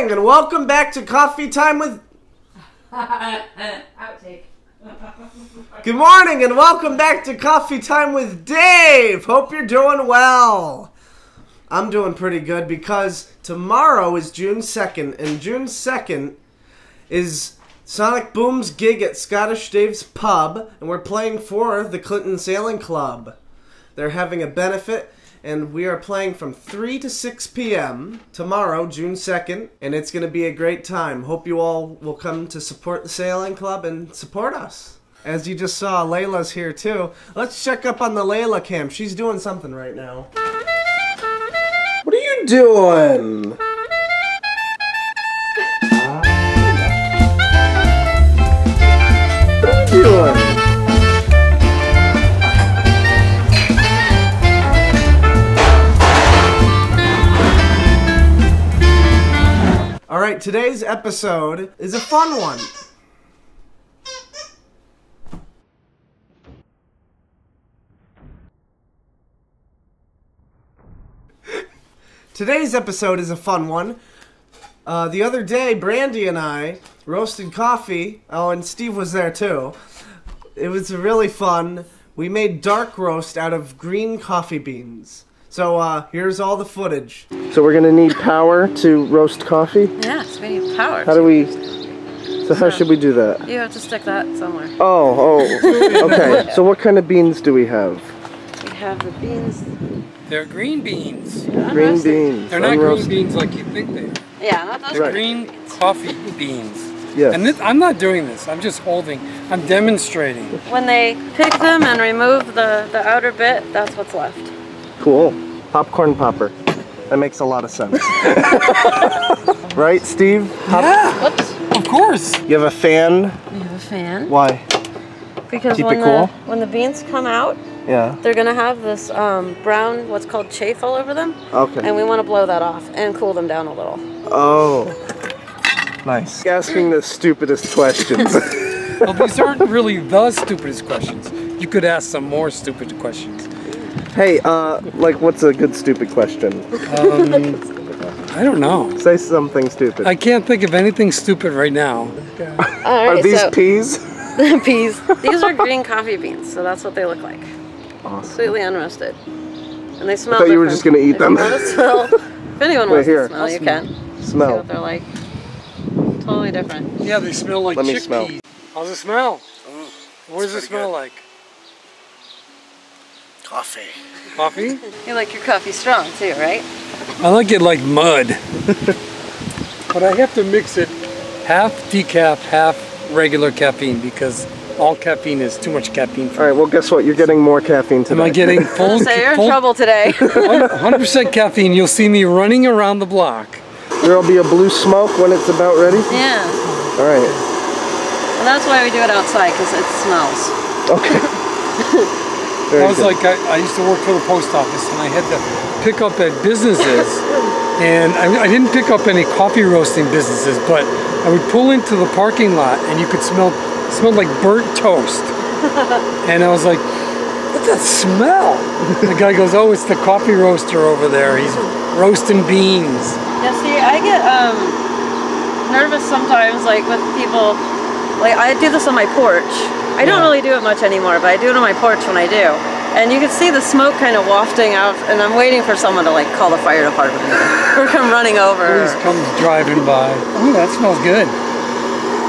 Morning and welcome back to Coffee Time with. Outtake. Good morning and welcome back to Coffee Time with Dave. Hope you're doing well. I'm doing pretty good because tomorrow is June 2nd, and June 2nd is Sonic Boom's gig at Scottish Dave's Pub, and we're playing for the Clinton Sailing Club. They're having a benefit, and we are playing from 3 to 6 p.m. tomorrow, June 2nd, and it's going to be a great time. Hope you all will come to support the Sailing Club and support us. As you just saw, Layla's here too. Let's check up on the Layla cam. She's doing something right now. What are you doing? What are you doing? Right, today's episode is a fun one. Today's episode is a fun one. Uh, the other day, Brandy and I roasted coffee. Oh, and Steve was there too. It was really fun. We made dark roast out of green coffee beans. So uh, here's all the footage. So we're gonna need power to roast coffee. Yes, we need power. How do we? So how should we do that? You have to stick that somewhere. Oh, oh, okay. So what kind of beans do we have? We have the beans. They're green beans. Green unroasted. beans. They're not green beans like you think they are. Yeah, not those They're Right. green coffee beans. Yes. And this, I'm not doing this. I'm just holding. I'm demonstrating. When they pick them and remove the, the outer bit, that's what's left. Cool. Popcorn popper. That makes a lot of sense. right, Steve? Pop- Yeah, Whoops. of course. You have a fan? We have a fan. Why? Because Keep when it cool? the when the beans come out, Yeah. they're gonna have this um, brown, what's called chaff all over them, Okay. and we want to blow that off and cool them down a little. oh. Nice. Asking the stupidest questions. Well, these aren't really the stupidest questions. You could ask some more stupid questions. Hey, uh, like, what's a good stupid question? Um, I don't know. Say something stupid. I can't think of anything stupid right now. All Are these so peas? the peas. These are green coffee beans, so that's what they look like. Awesome. completely unroasted. And they smell thought you were just gonna eat If them. wanna smell, if anyone Wait, wants here. to smell, I'll you smell. can. See Smell. what they're like. Totally different. Yeah, they smell like Let me chickpeas. smell. How's it smell? what does it smell good. like? Coffee. Coffee? You like your coffee strong too, right? I like it like mud. but I have to mix it half decaf, half regular caffeine because all caffeine is too much caffeine All for right. Well, guess what? You're getting more caffeine today. Am I getting full, So you're in full trouble today. 100% caffeine? You'll see me running around the block. There'll be a blue smoke when it's about ready. yeah. All right. And that's why we do it outside because it smells. Okay. Very I was good. like, I, I used to work for the post office and I had to pick up at businesses. And I, I didn't pick up any coffee roasting businesses, but I would pull into the parking lot and you could smell, smelled like burnt toast. And I was like, what's that smell? The guy goes, oh, it's the coffee roaster over there. He's roasting beans. Yeah, see, I get um, nervous sometimes, like with people. Like I do this on my porch. I don't really do it much anymore, but I do it on my porch when I do. And you can see the smoke kind of wafting out, and I'm waiting for someone to like call the fire department or come running over. Police comes driving by. Oh, that smells good.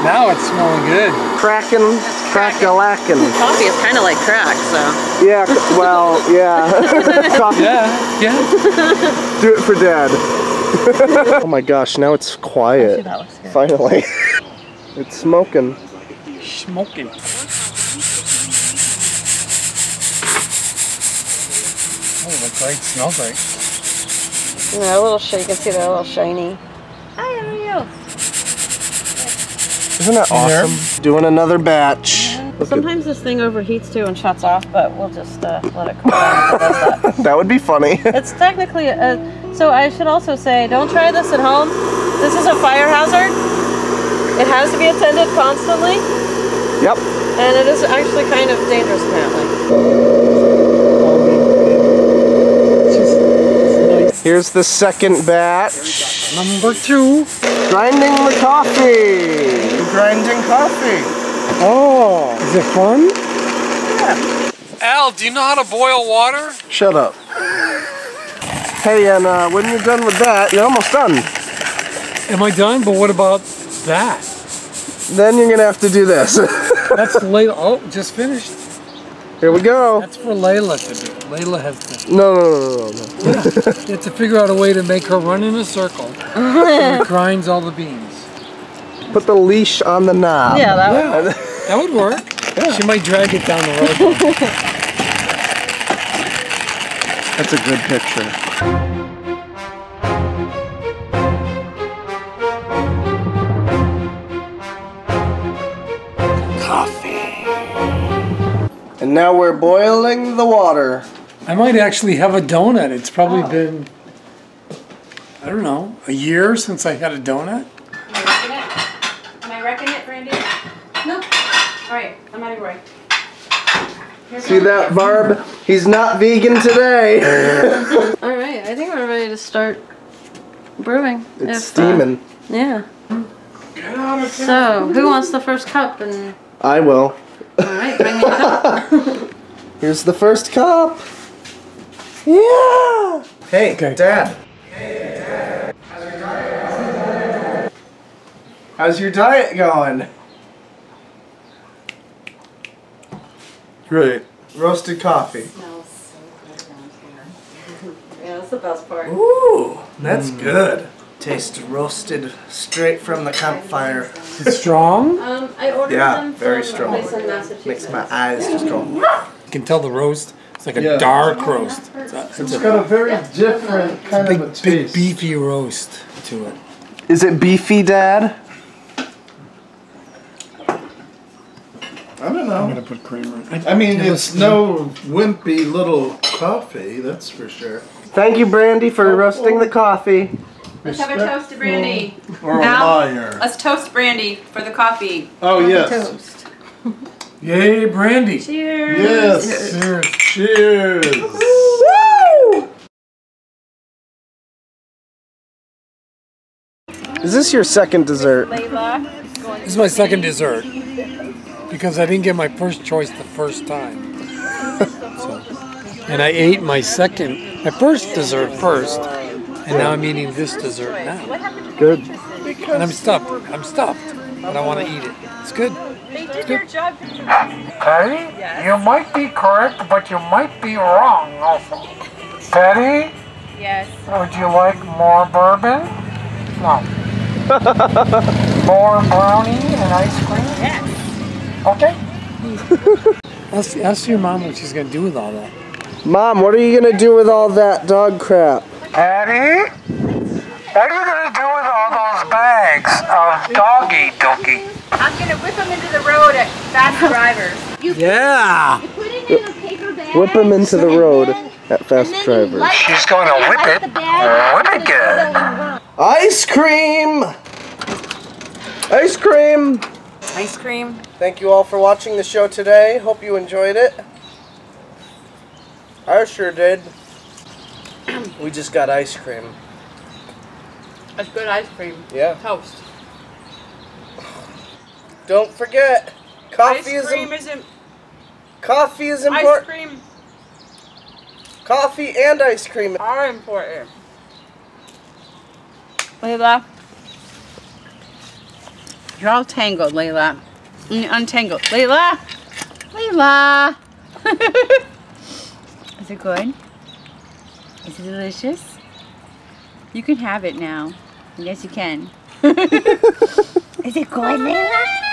Now it's smelling good. cracking, crack-a-lacking. Coffee is kind of like crack, so. Yeah. Well, yeah. Coffee. Yeah, yeah. Do it for dad. oh my gosh! Now it's quiet. that looks good. Finally. it's smoking. Smoking. That's great. Smells great. And they're a little sh- you can see they're a little shiny. Hi, how are you? Isn't that there? awesome? Doing another batch. Look at- Sometimes this thing overheats too and shuts off, but we'll just uh, let it cool down if it does that. that would be funny. It's technically a, so I should also say don't try this at home. This is a fire hazard. It has to be attended constantly, yep. and it is actually kind of dangerous apparently. It's just it's Here's the second batch. Number two. Grinding the coffee. Grinding coffee. Oh, is it fun? Yeah. Al, do you know how to boil water? Shut up. Hey, and uh, when you're done with that, you're almost done. Am I done? But what about that? Then you're gonna have to do this. That's Layla. Oh, just finished. Here we go. That's for Layla to do. Layla has to. No, no, no, no, no. You have to figure out a way to make her run in a circle. so it grinds all the beans. Put the leash on the knob. Yeah, that would Yeah, that would work. She might drag it down the road. That's a good picture. And now we're boiling the water. I might actually have a donut. It's probably been, I don't know, a year since I had a donut. Am I wrecking it? Am I Brandy? No. All right, I'm out of your way. Here's See that, Barb? He's not vegan today. All right, I think we're ready to start brewing. It's If, uh, steaming. yeah. So, who wants the first cup? And I will. all right, bring me a cup. Here's the first cup. Yeah. Hey, Okay. Dad. How's your diet going? Great. Roasted coffee. Yeah, that's the best part. Ooh, that's good. Tastes roasted straight from the campfire. It's strong. Um, I ordered Yeah, them very strong. a place in Massachusetts. Makes my eyes just go. You can tell the roast. It's like a Yeah. dark roast. It's a, it's a got a very different kind big, big beefy roast to it. Is it beefy, Dad? I don't know. I'm gonna put creamer. in. I mean, Yeah, it's no wimpy little coffee, that's for sure. Thank you, Brandy, for oh, roasting oh. the coffee. Let's have a toast to Brandy. Or a Al? liar. Let's toast Brandy for the coffee. Oh, yes. Toast. Yay, brandy. Cheers. Yes. Cheers. Cheers. Woo! Is this your second dessert? Layla. This is my second dessert because I didn't get my first choice the first time. So, and I ate my second, my first dessert first, and now I'm eating this dessert now. Good. And I'm stuffed. I'm stuffed, but I want to eat it. It's good. They did your job. Patty, you might be correct, but you might be wrong also. Patty, Yes. would you like more bourbon? No. more brownie and ice cream? Yes. Okay. ask, ask your mom what she's going to do with all that. Mom, what are you gonna do with all that dog crap? Patty, what are you going to do with all those bags of doggy dookie? I'm gonna whip them into the road at fast drivers. Yeah. Put it in a paper bag. Whip him into the road at Fast and then Drivers. She's going to whip it. Whip it good. Ice cream! Ice cream! Ice cream. Thank you all for watching the show today. Hope you enjoyed it. I sure did. We just got ice cream. That's good ice cream. Yeah. Toast. Don't forget, coffee ice is cream im- isn't coffee is ice important. cream Coffee and ice cream. are important. Layla. You're all tangled, Layla. Untangled. Layla! Layla! Is it good? Is it delicious? You can have it now. Yes, you can. Is it good, Layla? Yummy.